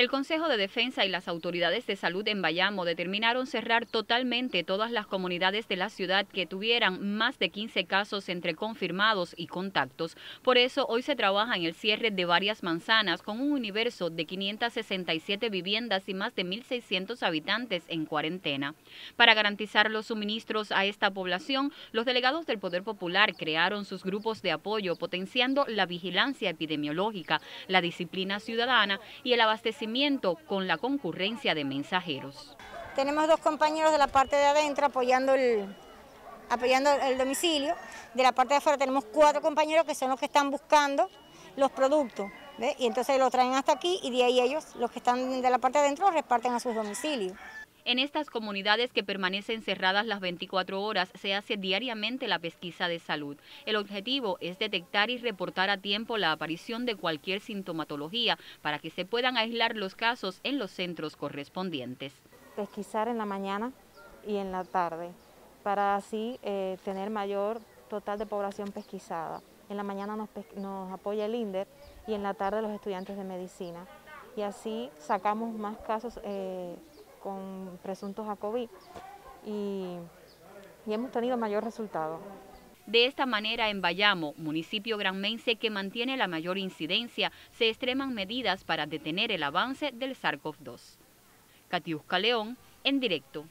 El Consejo de Defensa y las autoridades de salud en Bayamo determinaron cerrar totalmente todas las comunidades de la ciudad que tuvieran más de 15 casos entre confirmados y contactos. Por eso hoy se trabaja en el cierre de varias manzanas con un universo de 567 viviendas y más de 1.600 habitantes en cuarentena. Para garantizar los suministros a esta población, los delegados del Poder Popular crearon sus grupos de apoyo potenciando la vigilancia epidemiológica, la disciplina ciudadana y el abastecimiento con la concurrencia de mensajeros. Tenemos dos compañeros de la parte de adentro apoyando el, apoyando el domicilio. De la parte de afuera tenemos cuatro compañeros que son los que están buscando los productos. Y entonces lo traen hasta aquí y de ahí ellos, los que están de la parte de adentro, reparten a sus domicilios. En estas comunidades que permanecen cerradas las 24 horas se hace diariamente la pesquisa de salud. El objetivo es detectar y reportar a tiempo la aparición de cualquier sintomatología para que se puedan aislar los casos en los centros correspondientes. Pesquisar en la mañana y en la tarde para así eh, tener mayor total de población pesquisada. En la mañana nos, apoya el INDER y en la tarde los estudiantes de medicina. Y así sacamos más casos eh, con presuntos COVID y, y hemos tenido mayor resultado. De esta manera, en Bayamo, municipio granmense que mantiene la mayor incidencia, se extreman medidas para detener el avance del SARS-CoV-2. Catiusca León, en directo.